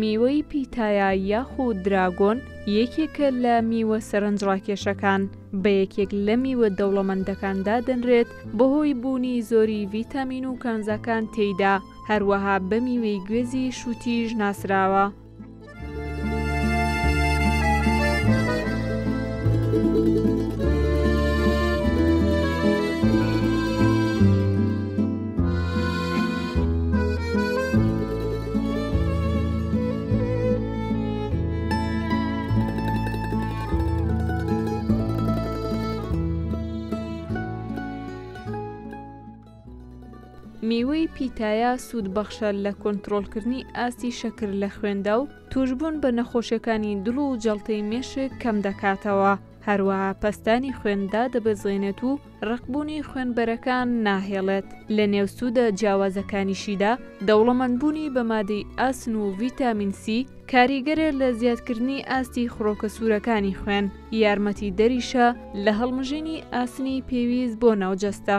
میوەی پیتایا یاخود دراگۆن یەکێکە لە میوە سەرنجڕاکێشەکان، بە یەکێک لە میوە دەوڵەمەندەکان دادەنرێت بەهۆی بوونی زۆری ڤیتامین و کانزاکان تێیدا، هەروەها بە میوەی گوێزی شووتیش ناسراوە. میوەی پیتایا سوودبەخشە لە کۆنترۆڵکردنی ئاستی شەکر لە خوێندا و توشبوون بە نەخۆشیەکانی دڵ و جەڵتەی مێشک کەم دەکاتەوە هەروەها پەستانی خوێندا دەبەزێنێت و ڕەقبوونی خوێنبەرەکان ناهێڵێت، لە نێو سوودە جیاوازەکانیشیدا، دەوڵەمەندبوونی بە مادەی ئاسن و ڤیتامین سی کاریگەرە لە زیادکردنی ئاستی خڕۆکە سوورەکانی خوێن، یارمەتیدەریشە لە هەڵمژینی ئاسنی پێویست بۆ ناو جەستە.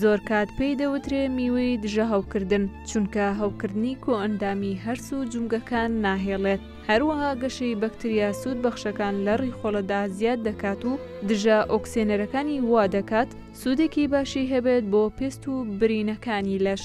زۆر کات پێی دەوترێ میوەی دژە هەوکردن، چونکە هەوکردنی کۆئەندامی هەرس و جومگەکان ناهێڵێت، هەروەها گەشەی بەکتریا سوود بەخشەکان لە ڕیخۆڵەدا زیاد دەکات و دژە ئۆکسێنەرەکانی وادەکات سوودێکی باشی هەبێت بۆ پێست و برینەکانی لەش.